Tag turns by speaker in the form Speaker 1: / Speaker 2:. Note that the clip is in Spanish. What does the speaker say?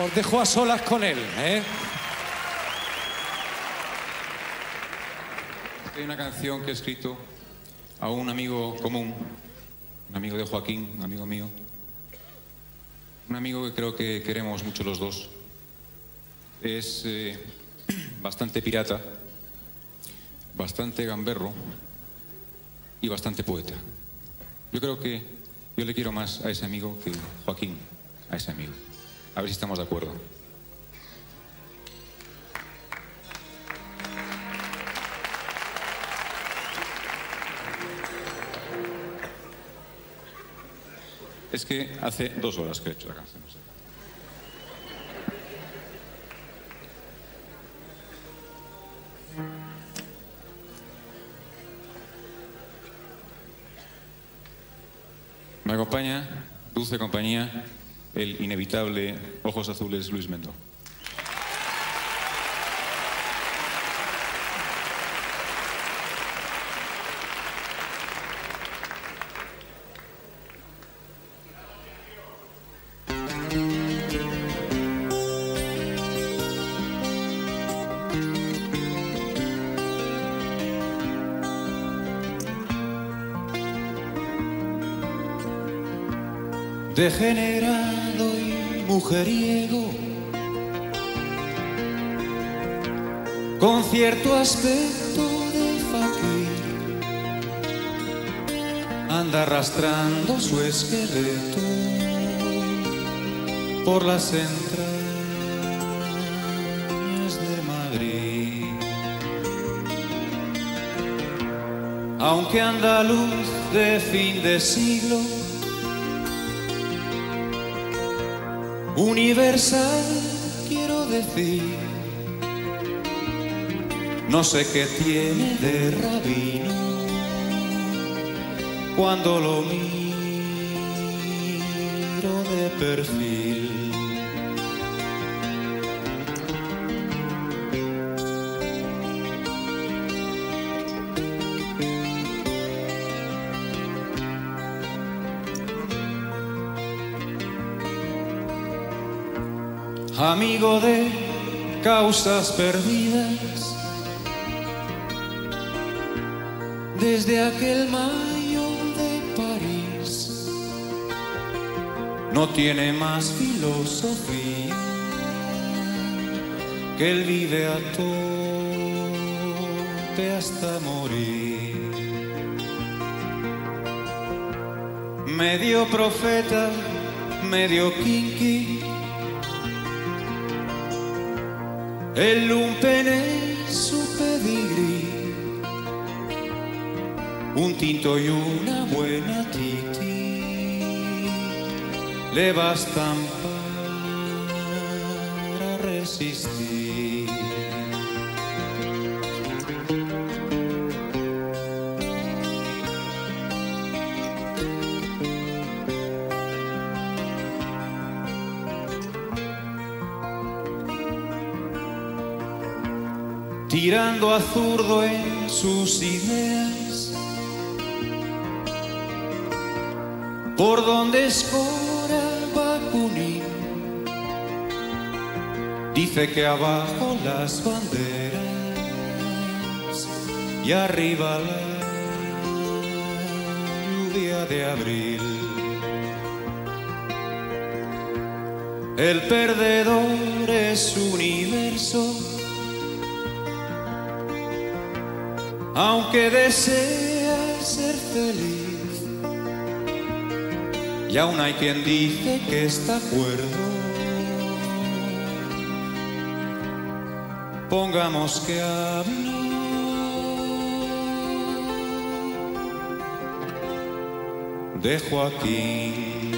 Speaker 1: Os dejo a solas con él, ¿eh?
Speaker 2: Hay una canción que he escrito a un amigo común, un amigo de Joaquín, un amigo mío. Un amigo que creo que queremos mucho los dos. Es eh, bastante pirata, bastante gamberro y bastante poeta. Yo creo que yo le quiero más a ese amigo que Joaquín a ese amigo. A ver si estamos de acuerdo. Es que hace dos horas que he hecho la canción. Me acompaña, dulce compañía, el inevitable Ojos Azules Luis Mendo.
Speaker 3: Mujeriego, con cierto aspecto de fakir, anda arrastrando su esqueleto por las entrañas de Madrid. Aunque andaluz de fin de siglo, universal quiero decir. No sé qué tiene de rabino cuando lo miro de perfil. Amigo de causas perdidas, desde aquel mayo de París, no tiene más filosofía que él vive a tope hasta morir. Medio profeta, medio kinky El lumpen es su pedigrí, un tinto y una buena titi le bastan para resistir. Tirando a zurdo en sus ideas, por donde escora Bakunin, dice que abajo las banderas y arriba la lluvia de abril. El perdedor es universo aunque desea ser feliz. Y aún hay quien dice que está cuerdo. Pongamos que hablo. De Joaquín.